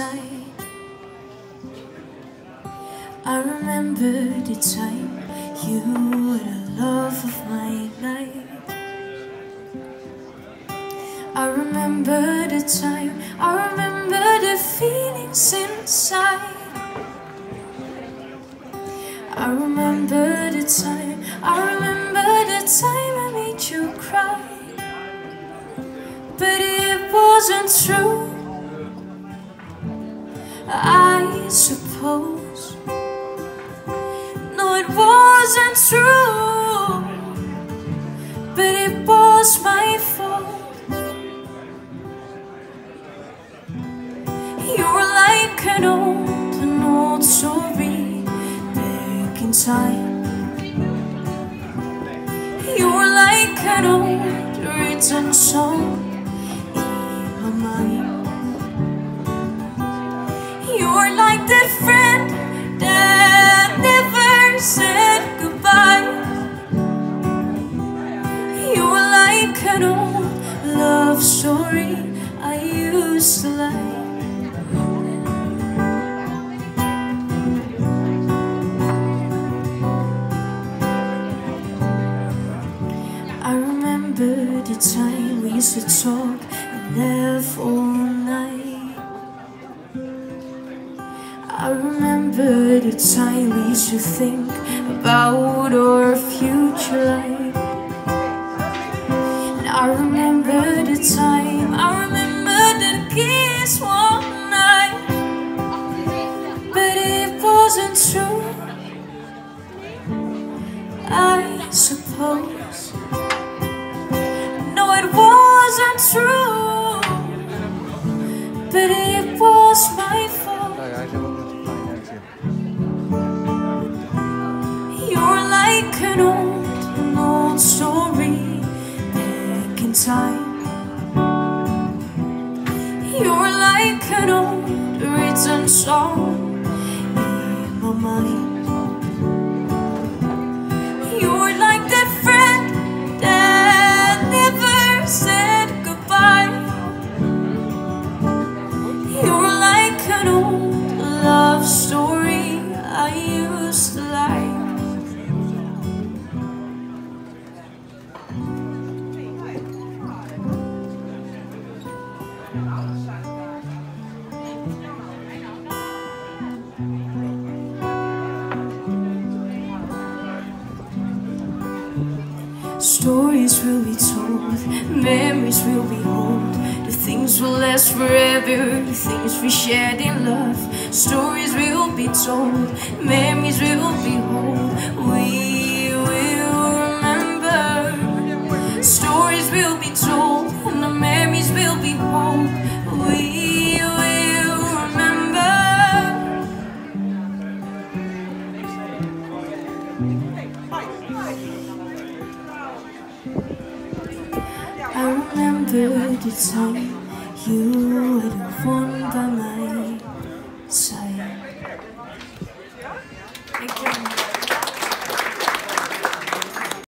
I remember the time you were the love of my life. I remember the time, I remember the feelings inside. I remember the time, I remember the time I made you cry. But it wasn't true, No, it wasn't true, but it was my fault. You're like an old, an old story back in time. You're like an old You're like that friend that never said goodbye. You're like an old love story I used to like. I remember the time we used to talk and laugh all the time we used to think about our future. And I remember the time, I remember the kiss one night. But it wasn't true, I suppose. No, it wasn't true, like an old, an old story back in time. You're like an old written song in my mind. Stories will be told, memories will be held. The things will last forever, the things we shared in love. Stories will be told, memories will be held. We will remember. Stories will be told, and the memories will be held. I remember the time you were the one by my